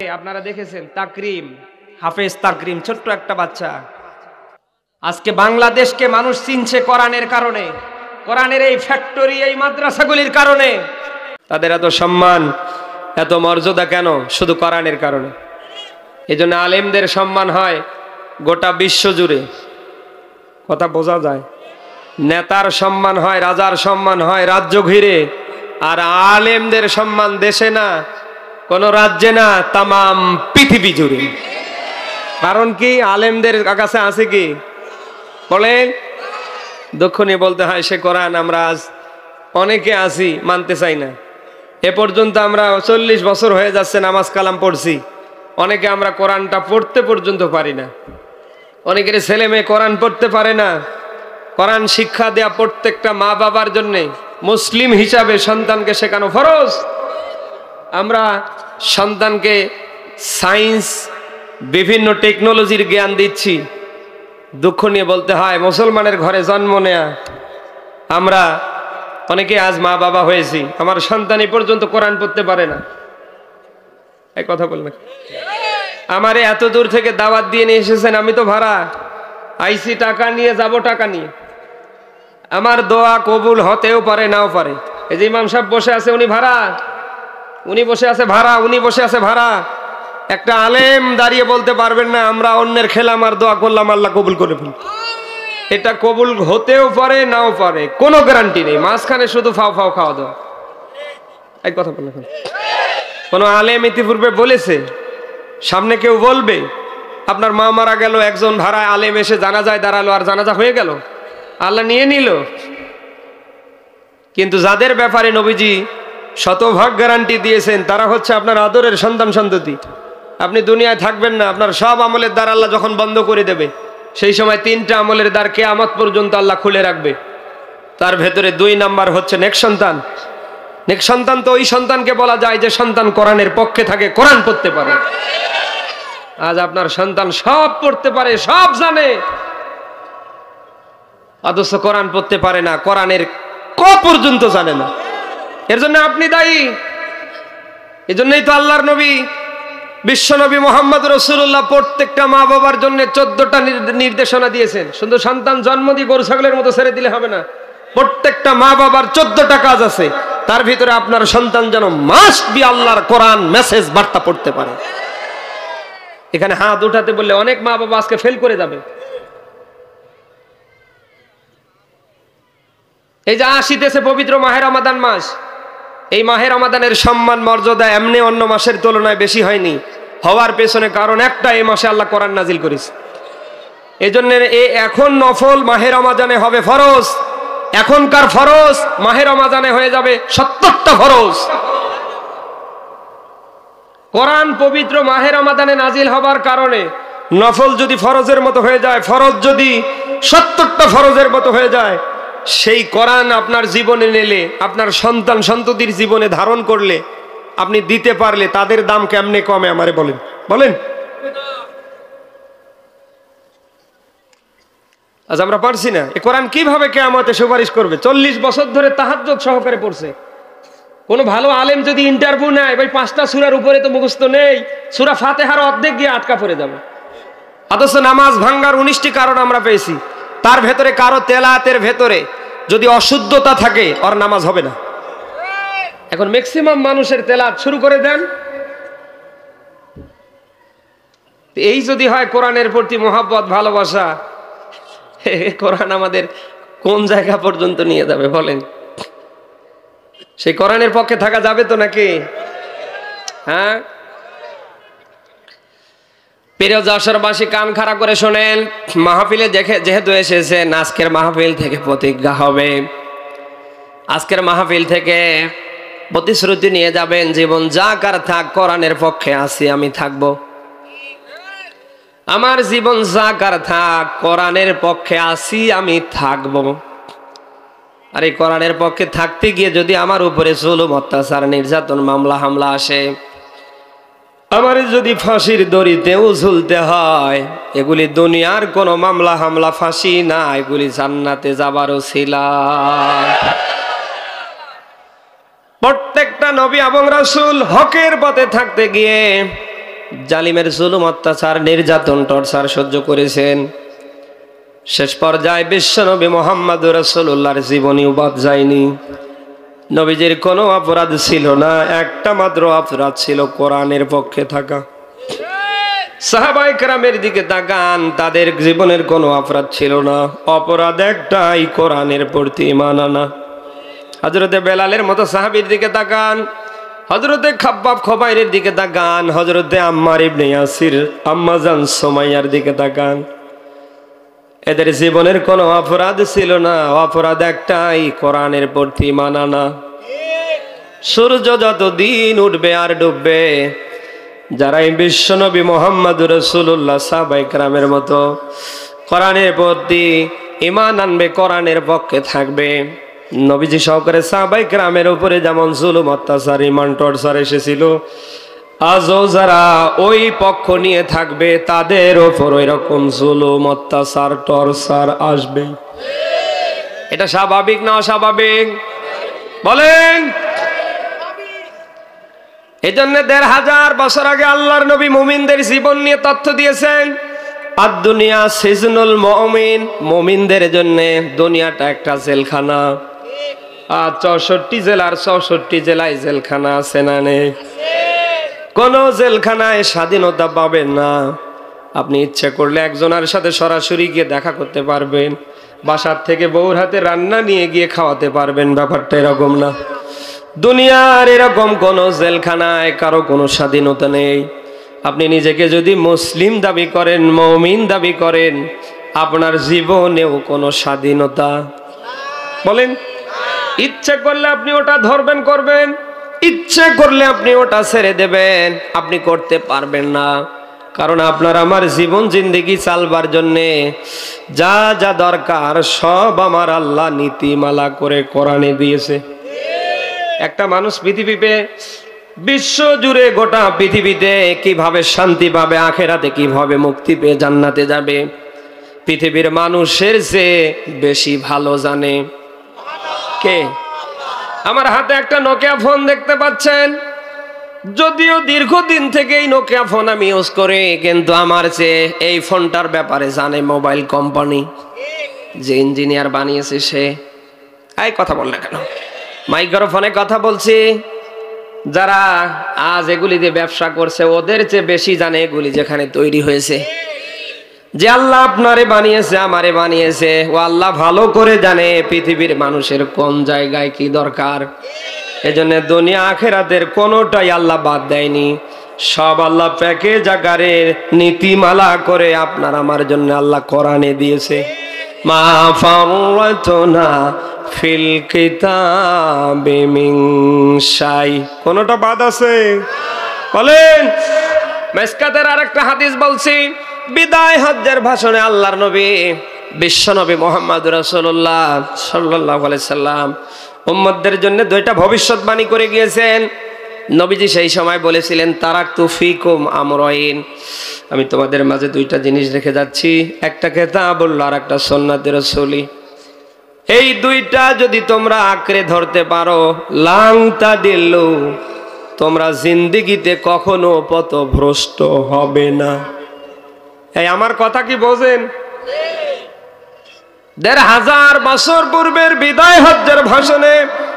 আপনারা দেখেছেন, তাকরিম, হাফেজ তাকরিম, ছোট্ট একটা বাচ্চা। আজকে বাংলাদেশকে মানুষ চিনছে কোরআনের কারণে, কোরআনের এই ফ্যাক্টরি এই মাদ্রাসাগুলির কারণে। তাদের এত সম্মান, এত মর্যাদা কেন? শুধু কোরআনের কারণে। এই জন্য আলেমদের সম্মান হয় গোটা বিশ্ব জুড়ে। কথা বোঝা যায়। নেতার সম্মান হয়, রাজার সম্মান হয় রাজ্য ঘিরে। আর আলেমদের সম্মান দেশে না কোন রাজ্যে না তামাম পৃথিবী জুড়ে। কারণ কি আলেমদের কাছে আছে কি? বলেন। নিয়ে বলতে হয়, সে কোরআন আমরা আজ অনেকে আছি, মানতে চাই না। এ পর্যন্ত আমরা চল্লিশ বছর হয়ে যাচ্ছে নামাজ কালাম পড়ছি। অনেকে আমরা কোরআনটা পড়তে পর্যন্ত পারি না। অনেকের ছেলে মেয়ে কোরআন পড়তে পারে না। কোরআন শিক্ষা দেয়া প্রত্যেকটা মা বাবার জন্যে মুসলিম হিসাবে সন্তানকে শেখানো ফরজ। আমরা সন্তানকে সায়েন্স, বিভিন্ন টেকনোলজির জ্ঞান দিচ্ছি। দুঃখ নিয়ে বলতে হয়, মুসলমানের ঘরে জন্ম নেয়া। আমরা অনেকে আজ মা বাবা হয়েছি, আমার সন্তান এ পর্যন্ত কোরআন পড়তে পারে না। এক কথা বলবেন? আমারে এত দূর থেকে দাওয়াত দিয়ে নিয়ে এসেছেন, আমি তো ভাড়া। আইসি টাকা নিয়ে যাব টাকা নিয়ে। আমার দোয়া কবুল হতেও পারে, নাও পারে। এই যে ইমাম সাহেব বসে আছে, উনি ভাড়া। উনি বসে আছে ভাড়া, উনি বসে আছে ভাড়া। একটা আলেম দাঁড়িয়ে বলতে পারবেন না, আমরা অন্যের খেলাম আর দোয়া করলাম, আল্লাহ কবুল করে ফেল এটা কবুল হতেও পারে, নাও পারে, কোনো গ্যারান্টি নেই। মাঝখানে শুধু ফাও ফাও খাওয়া দাওয়া এক কথা বলে কোনো আলেম ইতিপূর্বে বলেছে, সামনে কেউ বলবে, আপনার মা মারা গেল, একজন ভাড়া আলেম এসে জানাজায় দাঁড়াল আর জানাজা হয়ে গেল? আল্লাহ নিয়ে নিল। কিন্তু যাদের ব্যাপারে নবীজি শতভাগ গ্যারান্টি দিয়েছেন, তারা হচ্ছে আপনার আদরের সন্তান সন্ততি। আপনি দুনিয়ায় থাকবেন না, আপনার সব আমলের দ্বার আল্লাহ যখন বন্ধ করে দেবে, সেই সময় তিনটা আমলের দ্বার কেয়ামত পর্যন্ত আল্লাহ খুলে রাখবে। তার ভেতরে দুই নাম্বার হচ্ছে নেক সন্তান। নেক সন্তান তো ওই সন্তানকে বলা যায় যে সন্তান কোরআনের পক্ষে থাকে, কোরআন পড়তে পারে। আজ আপনার সন্তান সব পড়তে পারে, সব জানে। অথচ কোরআন পড়তে পারে না, কোরআনের ক পর্যন্ত জানে না। এর জন্য আপনি দায়ী। এজন্যই তো আল্লাহর নবী বিশ্বনবী মোহাম্মদ রসুল্লাহ প্রত্যেকটা মা বাবার জন্য চোদ্দটা নির্দেশনা দিয়েছেন। শুধু সন্তান জন্ম দিয়ে গরু, ছাগলের মতো ছেড়ে দিলে হবে না। প্রত্যেকটা মা বাবার চোদ্দটা কাজ আছে। তার ভিতরে আপনার সন্তান যেন মাস্ট বি আল্লাহর কোরআন মেসেজ বার্তা পড়তে পারে। এখানে হাত উঠাতে বললে অনেক মা বাবা আজকে ফেল করে যাবে। এই যে আসিতেছে পবিত্র মাহের রমাদান মাস। এই মাহের রমাদানের সম্মান, মর্যাদা এমনি অন্য মাসের তুলনায় বেশি হয়নি। হওয়ার পেছনে কারণ একটা, এই মাসে আল্লাহ কোরআন নাজিল করিস এই জন্য এখন নফল মাহের রমাদানে হবে ফরজ। এখনকার ফরজ মাহের রমাদানে হয়ে যাবে সত্তরটা ফরজ। কোরআন পবিত্র মাহের রমাদানে নাজিল হবার কারণে নফল যদি ফরজের মতো হয়ে যায়, ফরজ যদি সত্তরটা ফরজের মতো হয়ে যায় সেই কোরআন আপনার জীবনে নিলে, আপনার সন্তান সন্ততির জীবনে ধারণ করলে, আপনি দিতে পারলে তাদের দাম কেমনে কমে আমারে বলেন? বলেন। আজ আমরা পারছি না। এ কোরআন কীভাবে কেয়ামতে সুপারিশ করবে? চল্লিশ বছর ধরে তাহাজ্জত সহকারে পড়ছে। কোন ভালো আলেম যদি ইন্টারভিউ নেয়, ভাই পাঁচটা সুরার উপরে তো মুখস্থ নেই। সুরা ফাতেহার অর্ধেক গিয়ে আটকা পড়ে যাবে। অথচ নামাজ ভাঙ্গার উনিশটি কারণ আমরা পেয়েছি। তার ভেতরে কারও তেলাতের ভেতরে যদি অশুদ্ধতা থাকে, ওর নামাজ হবে না। এখন ম্যাক্সিমাম মানুষের তেলাত শুরু করে দেন। এই যদি হয় কোরআনের প্রতি মোহাব্বত, ভালোবাসা, কোরআন আমাদের কোন জায়গা পর্যন্ত নিয়ে যাবে বলেন? সেই কোরআনের পক্ষে থাকা যাবে তো নাকি? হ্যাঁ? প্রিয় যশোরবাসী, কান খাড়া করে শোনেন, মাহফিলে যেহেতু এসেছে আজকের মাহফিল থেকে প্রতিজ্ঞা হবে। আজকের মাহফিল থেকে প্রতিশ্রুতি নিয়ে যাবেন, জীবন যা কার থাক, কোরআনের পক্ষে আসি আমি থাকব। আমার জীবন যা কার থাক, কোরআনের পক্ষে আসি আমি থাকব। আর এই কোরআনের পক্ষে থাকতে গিয়ে যদি আমার উপরে জুলুম, অত্যাচার, নির্যাতন, মামলা, হামলা আসে আমার যদি ফাঁসির দড়িতেও ঝুলতে হয়, এগুলি দুনিয়ার কোনো মামলা হামলা, ফাঁসি না, এগুলি জান্নাতে যাবারও ছিল। প্রত্যেকটা নবী এবং রাসুল হকের পথে থাকতে গিয়ে জালিমের জুলুম, অত্যাচার, নির্যাতন, টর্চার সহ্য করেছেন। শেষ পর্যায়ে বিশ্বনবী মোহাম্মদ রসুল্লাহর জীবনী উবাদ যায়নি। নবীজির কোনো অপরাধ ছিল না, একটা মাত্র অপরাধ ছিল কোরআনের পক্ষে থাকা। সাহাবাই কেরামের দিকে তাকান, তাদের জীবনের কোনো অপরাধ ছিল না। অপরাধ একটাই, কোরআনের প্রতি মানানা হজরতে বেলালের মতো সাহাবির দিকে তাকান হজরতে খাব্বাব খবাইরের দিকে তাকান হজরতে আম্মার ইবনে ইয়াসির আম্মাজান সোমাইয়ার দিকে তাকান। এদের জীবনের কোনো অপরাধ ছিল না, অপরাধ একটাই, কোরআনের প্রতি মানানা সূর্য যত দিন উঠবে আর ডুববে যারা এই বিশ্বনবী মোহাম্মদ রসুল্লাহ সাহবাইকরামের মতো কোরআনের প্রতি ইমান আনবে, কোরআনের পক্ষে থাকবে। নবীজি সহকারে সাহবাই গ্রামের উপরে যেমন জুলুম, অত্যাচার, ইমান টর্চার এসেছিল, আজও যারা ওই পক্ষ নিয়ে থাকবে, তাদের ওপর ওই রকম জুলুম, অত্যাচার, টর্চার আসবে। এটা স্বাভাবিক না অস্বাভাবিক? বলেন! এই জন্য দেড় হাজার বছর আগে আল্লাহর নবী মুমিনদের জীবন নিয়ে তথ্য দিয়েছেন আর দুনিয়া সিজনুল মমিন, মমিনদের জন্য দুনিয়াটা একটা জেলখানা। আর চৌষট্টি জেলার চৌষট্টি জেলায় জেলখানা আছে না নেই? কোন জেলখানায় স্বাধীনতা পাবেন না। আপনি ইচ্ছে করলে একজনের সাথে সরাসরি গিয়ে দেখা করতে পারবেন, বাসার থেকে বউর হাতে রান্না নিয়ে গিয়ে খাওয়াতে পারবেন, ব্যাপারটা এরকম না। দুনিয়ার এরকম কোন জেলখানায় কারও কোনো স্বাধীনতা নেই। আপনি নিজেকে যদি মুসলিম দাবি করেন, মমিন দাবি করেন, আপনার জীবনেও কোনো স্বাধীনতা। বলেন, ইচ্ছে করলে আপনি ওটা ধরবেন, করবেন। ইচ্ছে করলে আপনি ওটা ছেড়ে দেবেন, আপনি করতে পারবেন না। কারণ আপনার আমার জীবন জিন্দিগি চালবার জন্যে যা যা দরকার, সব আমার আল্লাহ নীতিমালা করে কোরআনে দিয়েছে। একটা মানুষ পৃথিবীতে বিশ্ব জুড়ে গোটা পৃথিবীতে কীভাবে শান্তি পাবে, আখেরাতে কীভাবে মুক্তি পেয়ে জান্নাতে যাবে? পৃথিবীর মানুষের যে বেশি ভালো জানে। কে? আমার হাতে একটা নোকিয়া ফোন দেখতে পাচ্ছেন। যদিও দীর্ঘদিন থেকে এই নোকিয়া ফোন আমি ইউজ করি, কিন্তু আমার যে এই ফোনটার ব্যাপারে জানে মোবাইল কোম্পানি যে ইঞ্জিনিয়ার বানিয়েছে সে। এই কথা বল না কেন? মাইক্রোফোনে কথা বলছি। যারা আজ এগুলি দিয়ে ব্যবসা করছে, ওদের চেয়ে বেশি জানে এগুলি যেখানে তৈরি হয়েছে। যে আল্লাহ আপনারে বানিয়েছে, আমারে বানিয়েছে, ও আল্লাহ ভালো করে জানে পৃথিবীর মানুষের কোন জায়গায় কি দরকার। এজন্য দুনিয়া আখেরাতের কোনোটাই আল্লাহ বাদ দেয়নি। সব আল্লাহ প্যাকেজ আকারে নীতিমালা করে আপনার আমার জন্য আল্লাহ কোরআনে দিয়েছে। মা ফাররাতনা ফিল কিতাবে মিন কোনটা বাদ আছে? বলেন। মেসকাতের আরেকটা হাদিস বলছি, বিদায় হজ্জের ভাষণে আল্লাহর নবী, বিশ্ব নবী মোহাম্মদ সাল্লাল্লাহু আলাইহি সাল্লাম উম্মতদের জন্য দুইটা ভবিষ্যৎবাণী করে গিয়েছেন। নবীজি সেই সময় বলেছিলেন তারাক তুফিকুম আমরাইন। আমি তোমাদের মাঝে দুইটা জিনিস রেখে যাচ্ছি, একটা বলল আর একটা সন্ন্যাদের রসুলি। এই দুইটা যদি তোমরা আঁকড়ে ধরতে পারো লাংতা দিল তোমরা জিন্দিগিতে কখনো পথভ্রষ্ট হবে না। এই আমার কথা কি বোঝেন? দেড় হাজার বছর পূর্বের বিদায় হজ্জের ভাষণে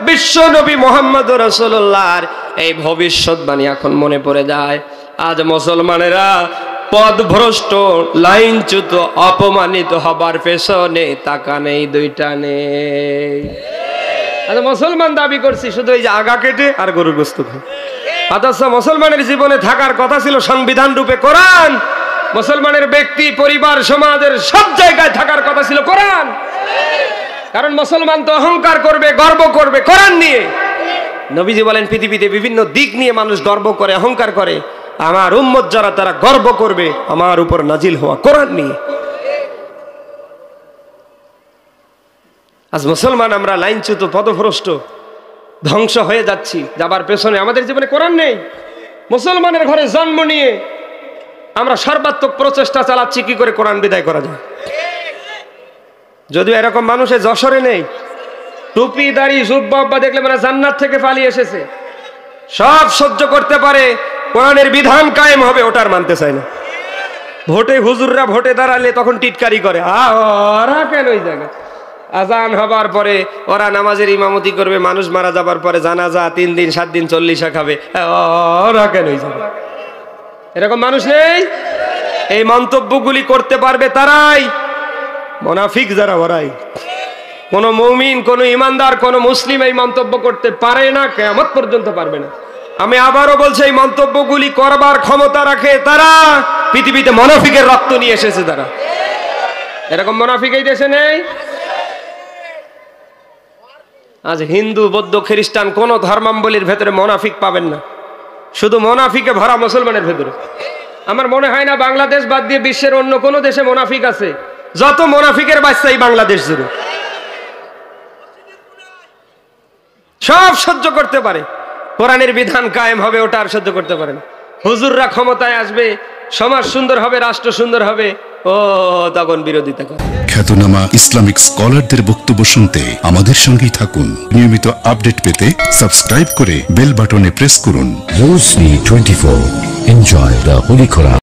বিশ্ব নবী মোহাম্মদ রসোল্লাহর এই ভবিষ্যৎবাণী এখন মনে পড়ে যায়। আজ মুসলমানেরা পদভ্রষ্ট, লাইনচ্যুত, অপমানিত হবার পেছনে টাকা নেই, দুইটা নেই। আচ্ছা মুসলমান দাবি করছি, শুধু এই যে আগা কেটে আর গরুর বস্তু অথচ মুসলমানের জীবনে থাকার কথা ছিল সংবিধান রূপে কোরআন। মুসলমানের ব্যক্তি, পরিবার, সমাজের সব জায়গায় থাকার কথা ছিল কোরআন। কারণ মুসলমান তো অহংকার করবে, গর্ব করবে কোরআন নিয়ে। নবীজি বলেন, পৃথিবীতে বিভিন্ন দিক নিয়ে মানুষ গর্ব করে, অহংকার করে। আমার উম্মত যারা, তারা গর্ব করবে আমার উপর নাজিল হওয়া কোরআন নিয়ে। আজ মুসলমান আমরা লাইনচ্যুত, পদভ্রষ্ট, ধ্বংস হয়ে যাচ্ছি, যাবার পেছনে আমাদের জীবনে কোরআন নেই। মুসলমানের ঘরে জন্ম নিয়ে আমরা সর্বাত্মক প্রচেষ্টা চালাচ্ছি, কি করে কোরআন বিদায় করা যায়? যদিও এরকম মানুষের যশোরে নেই, টুপি, দাড়ি, জুব্বা দেখলে মানে জান্নাত থেকে পালিয়ে এসেছে। সব সহ্য করতে পারে কোরআনের বিধান কায়েম হবে ওটার মানতে চায় না। ভোটে হুজুররা ভোটে দাঁড়ালে তখন টিটকারি করে। আ, ওরা কেন ওই জায়গা? আজান হবার পরে ওরা নামাজের ইমামতি করবে, মানুষ মারা যাবার পরে জানাজা তিন দিন, সাত দিন চল্লিশা খাবে। ওরা কেন ওই জায়গা? এরকম মানুষ নেই? এই মন্তব্যগুলি করতে পারবে তারাই। মোনাফিক যারা, ওরাই। কোন মৌমিন, কোন ইমানদার, কোন মুসলিম এই মন্তব্য করতে পারে না কেমত পর্যন্ত পারবে না। আমি আবারও বলছি, এই মন্তব্যগুলি করবার ক্ষমতা রাখে তারা। পৃথিবীতে মনাফিকের রক্ত নিয়ে এসেছে তারা। এরকম মনাফিক এই দেশে নেই? আজ হিন্দু, বৌদ্ধ, খ্রিস্টান কোন ধর্মাম্বলীর ভেতরে মনাফিক পাবেন না। শুধু মনাফিকে ভরা মুসলমানের ভেতরে। আমার মনে হয় না বাংলাদেশ বাদ দিয়ে বিশ্বের অন্য কোন দেশে মোনাফিক আছে। যত মোনাফিকের বাচ্চা এই বাংলাদেশ জুড়ে। সব সহ্য করতে পারে। কোরআনের বিধান কায়েম হবে ওটা আর সহ্য করতে পারেন হুজুররা ক্ষমতায় আসবে সমাজ সুন্দর হবে রাষ্ট্র সুন্দর হবে ও তখন বিরোধিতা করে খ্যাতনামা ইসলামিক স্কলারদের বক্তব্য শুনতে আমাদের সঙ্গেই থাকুন নিয়মিত আপডেট পেতে সাবস্ক্রাইব করে বেল বাটনে প্রেস করুন 24. Enjoy the Holy Quran.